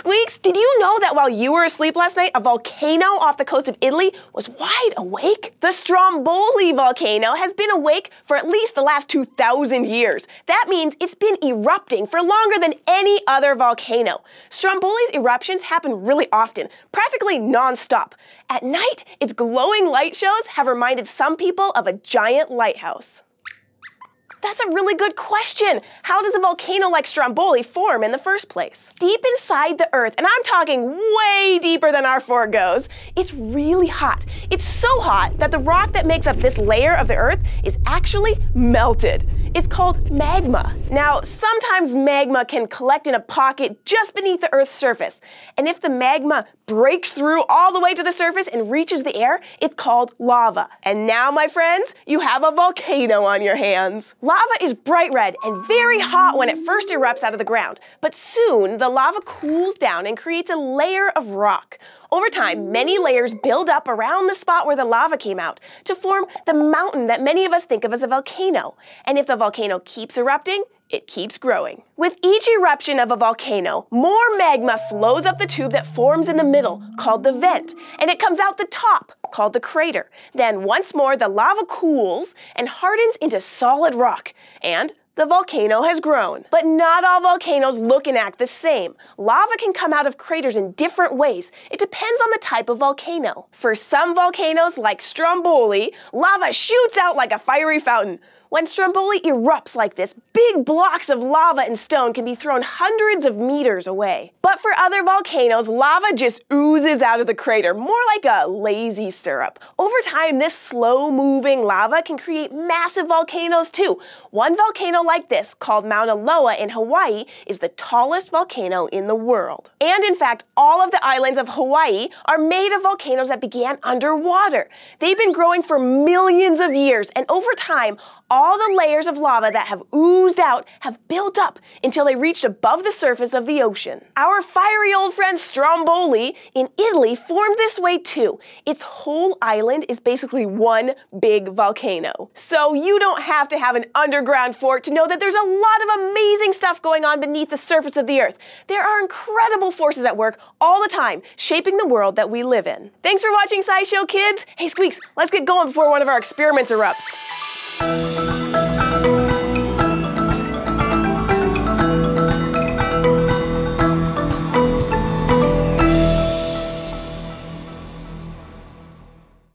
Squeaks, did you know that while you were asleep last night, a volcano off the coast of Italy was wide awake? The Stromboli volcano has been awake for at least the last 2,000 years. That means it's been erupting for longer than any other volcano. Stromboli's eruptions happen really often, practically non-stop. At night, its glowing light shows have reminded some people of a giant lighthouse. That's a really good question. How does a volcano like Stromboli form in the first place? Deep inside the Earth, and I'm talking way deeper than our fort goes, it's really hot. It's so hot that the rock that makes up this layer of the Earth is actually melted. It's called magma. Now, sometimes magma can collect in a pocket just beneath the Earth's surface. And if the magma breaks through all the way to the surface and reaches the air, it's called lava. And now, my friends, you have a volcano on your hands. Lava is bright red and very hot when it first erupts out of the ground, but soon the lava cools down and creates a layer of rock. Over time, many layers build up around the spot where the lava came out to form the mountain that many of us think of as a volcano. And if the volcano keeps erupting, it keeps growing. With each eruption of a volcano, more magma flows up the tube that forms in the middle, called the vent, and it comes out the top, called the crater. Then once more, the lava cools and hardens into solid rock, and the volcano has grown. But not all volcanoes look and act the same. Lava can come out of craters in different ways. It depends on the type of volcano. For some volcanoes, like Stromboli, lava shoots out like a fiery fountain. When Stromboli erupts like this, big blocks of lava and stone can be thrown hundreds of meters away. But for other volcanoes, lava just oozes out of the crater, more like a lazy syrup. Over time, this slow-moving lava can create massive volcanoes too. One volcano like this, called Mauna Loa in Hawaii, is the tallest volcano in the world. And in fact, all of the islands of Hawaii are made of volcanoes that began underwater. They've been growing for millions of years, and over time, all the layers of lava that have oozed out have built up until they reached above the surface of the ocean. Our fiery old friend Stromboli in Italy formed this way too. Its whole island is basically one big volcano. So you don't have to have an underground fort to know that there's a lot of amazing stuff going on beneath the surface of the earth. There are incredible forces at work all the time, shaping the world that we live in. Thanks for watching SciShow Kids. Hey Squeaks, let's get going before one of our experiments erupts.